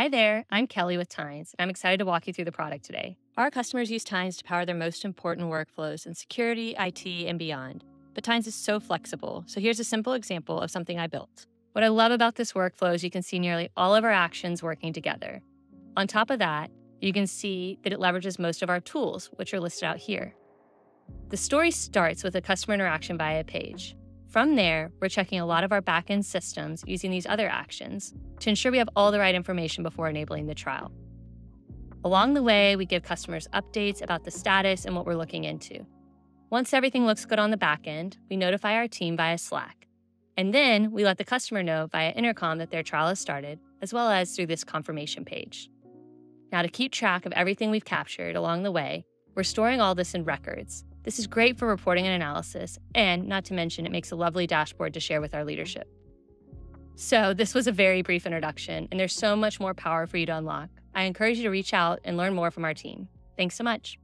Hi there, I'm Kelly with Tines, and I'm excited to walk you through the product today. Our customers use Tines to power their most important workflows in security, IT, and beyond. But Tines is so flexible, so here's a simple example of something I built. What I love about this workflow is you can see nearly all of our actions working together. On top of that, you can see that it leverages most of our tools, which are listed out here. The story starts with a customer interaction via a page. From there, we're checking a lot of our backend systems using these other actions to ensure we have all the right information before enabling the trial. Along the way, we give customers updates about the status and what we're looking into. Once everything looks good on the back end, we notify our team via Slack. And then we let the customer know via intercom that their trial has started, as well as through this confirmation page. Now, to keep track of everything we've captured along the way, we're storing all this in records. This is great for reporting and analysis, and not to mention, it makes a lovely dashboard to share with our leadership. So, this was a very brief introduction, and there's so much more power for you to unlock. I encourage you to reach out and learn more from our team. Thanks so much.